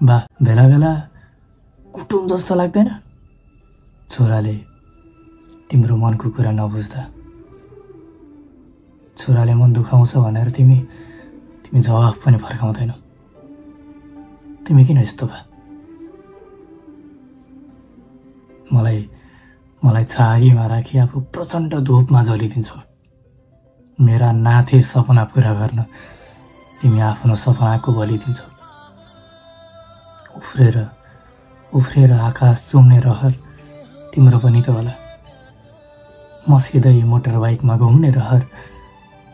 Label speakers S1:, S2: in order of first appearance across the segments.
S1: बा बेला बेला कुटुम जस्तो लाग्दैन? छोराले तिम्रो मनको कुरा नबुझ्दा। छोराले मन दुखाउँछ भनेर तिमी तिमी जवाफ पनि फर्काउँदैनौ। तिमी किन यस्तो भए मलाई मलाई छारीमा राखी आफू प्रचण्ड धुपमा जलिदिन्छौ। मेरा नाथे सपना पुरा गर्न तिमी आफ्नो सपनाको बलिदिन्छौ। उफ्रेर उफ्रेर आकाश चुम्ने रहर तिम्रो पनि त होला। मस्किँदै मोटर बाइकमा घुम्ने रहर।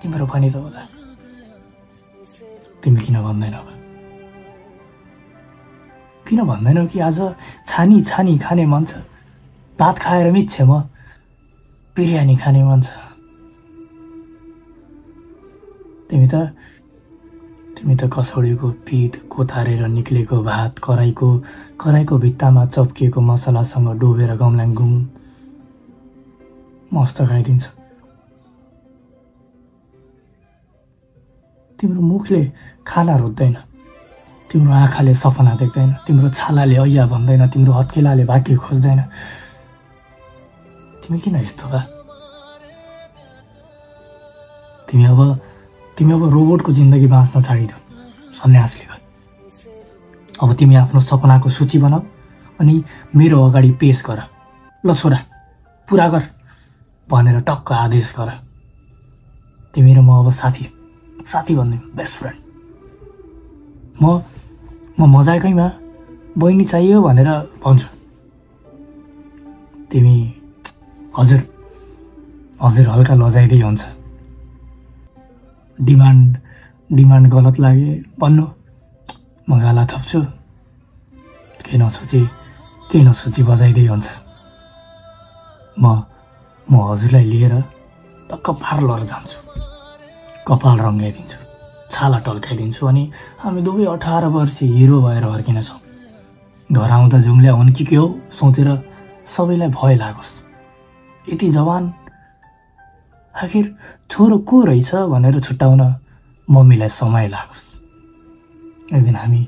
S1: तिम्रो पनि त होला। तिमी किन भन्दैनौ किन भन्दैनौ कि आज छानी छानी खाने मन छ? भात खाएर मिच्छे म। बिरयानी खाने मन छ। तिमी त तिमी त कसौडीको पित कोतारेर निक्लेको भात कराईको कराईको भित्तामा चप्किएको मसलासँग डुबेर गम्ल्याङ घुम मस्त खाइदिन्छ। तिम्रो मुखले खाना रोज्दैन तिम्रो आँखाले सपना देख्दैन। तिम्रो छालाले ऐया भन्दैन। तिम्रो हत्केलाले भाग्य खोज्दैन। तिमी किन यस्तो भए तिमी अब तिमी अब रोबोटको जिन्दगी बाँच्न छाडिदियो सन्यासले गर अब तिमी आफ्नो सपनाको सूची बनाऊ अनि मेरो अगाडि पेस गर। ल छोरा पुरा गर भनेर टक्क आदेश गर। तिमी र म अब साथी साथी भन्ने बेस्ट फ्रेन्ड म म मजाकैमा बहिनी चाहियो भनेर भन्छु। तिमी हजुर हजुर हल्का लजाइँदै हुन्छ। डिमान्ड डिमान्ड गलत लागे भन्नु म गाला थप्छु। केही नसोची केही नसोची बजाइँदै हुन्छ। म म हजुरलाई लिएर टक्क पार्लर जान्छु। कपाल रङ्गाइदिन्छु छाला टल्काइदिन्छु अनि हामी दुवै अठार वर्षी हिरो भएर फर्किनेछौँ। घर आउँदा जुम्ल्या हुन् कि के हो सोचेर सबैलाई भय लागोस्। यति जवान आखिर छोरो को रहेछ भनेर छुट्याउन मम्मीलाई समय लागोस्। एक दिन हामी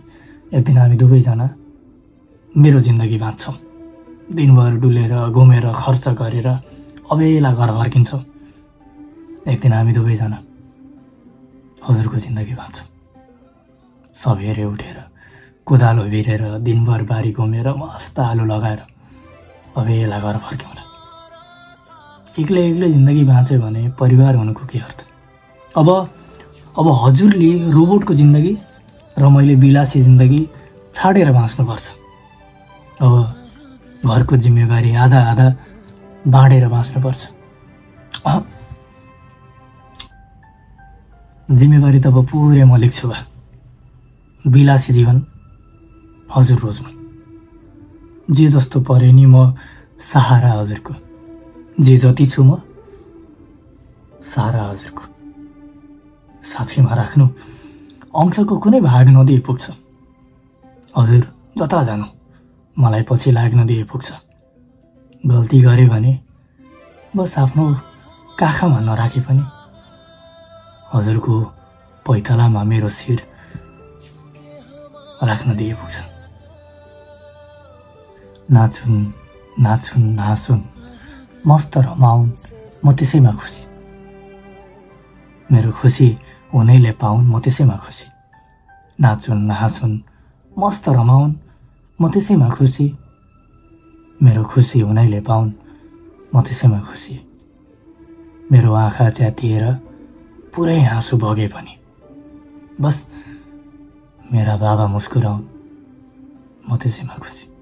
S1: एक दिन हामी दुवैजना मेरो जिन्दगी बाँच्छौँ। दिनभर डुलेर घुमेर खर्च गरेर अबेला घर फर्किन्छौँ। एक दिन हामी दुवैजना हजुरको जिन्दगी बाँच्छौँ। सबेरे उठेर कोदालो भिरेर दिनभर बारी घुमेर मस्त आलु लगाएर अबेला घर फर्क्यौँला। एक्लै एक्लै जिन्दगी बाँच्यो भने परिवार हुनुको के अर्थ? अब अब हजुरले रोबोटको जिन्दगी र मैले विलासी जिन्दगी छाडेर बाँच्नुपर्छ। अब घरको जिम्मेवारी आधा आधा बाँडेर बाँच्नुपर्छ। जिम्मेवारी त अब पुरै म लेख्छु भा। विलासी जीवन हजुर रोज्नु। जे जस्तो परे नि म सहारा हजुरको। जे जति छु म सारा हजुरको साथैमा राख्नु अंशको कुनै भाग नदिए पुग्छ। हजुर जता जानु मलाई पछि लाग्न दिए पुग्छ। गल्ती गऱ्यो भने बस आफ्नो काखमा नराखे पनि। हजुरको पैथलामा मेरो शिर राख्न दिए पुग्छ। नाचुन् नाचुन् नाचुन्। मस्त रमाउन् म त्यसैमा खुसी मेरो खुसी हुनैले पाउन् म त्यसैमा खुसी नाचुन् हाँसुन् मस्त रमाउन् म त्यसैमा खुसी मेरो खुसी हुनैले पाउन् म त्यसैमा खुसी मेरो आँखा च्यातिएर पुरै हाँसु बगे पनि बस मेरा बाबा मुस्कुराउन् म त्यसैमा खुसी